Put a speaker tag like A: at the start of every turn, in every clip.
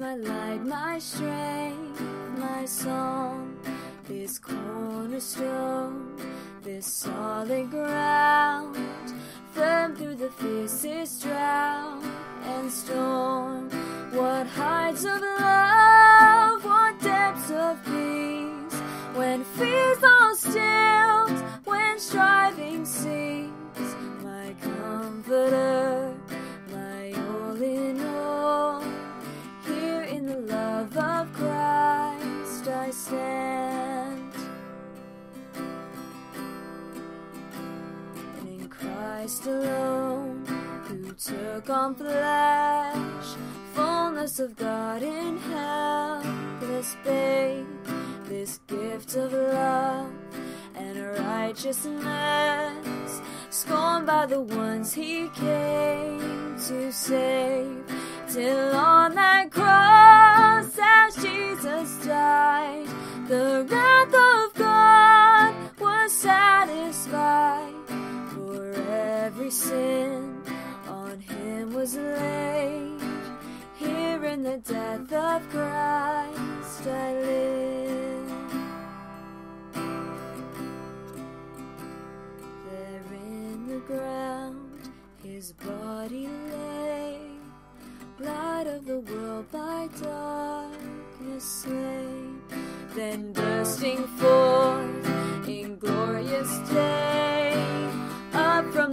A: my light, my strength, my song, this cornerstone, this solid ground, firm through the fiercest drought and storm. What heights of Christ alone, who took on flesh, fullness of God in helpless babe, this gift of love and righteousness, scorned by the ones he came to save. Till sin on him was laid. Here in the death of Christ I live. There in the ground his body lay, light of the world by darkness slain, then bursting forth in glorious day,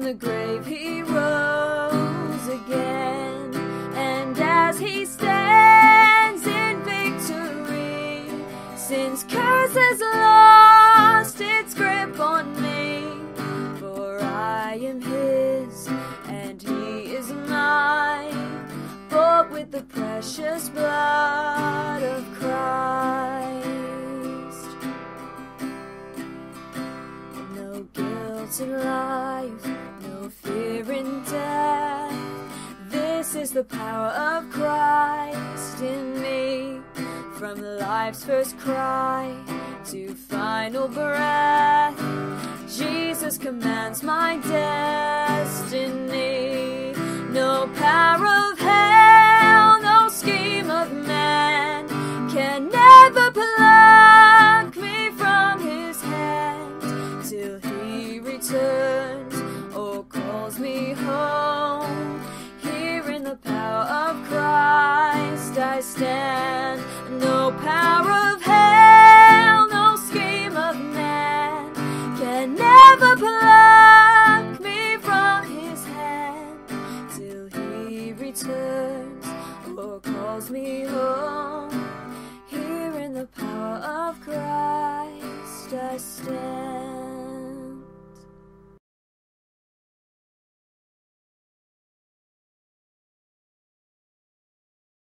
A: the grave he rose again, and as he stands in victory, since curse has lost its grip on me, for I am his and he is mine, bought with the precious blood of Christ. The power of Christ in me. From life's first cry to final breath, Jesus commands my destiny.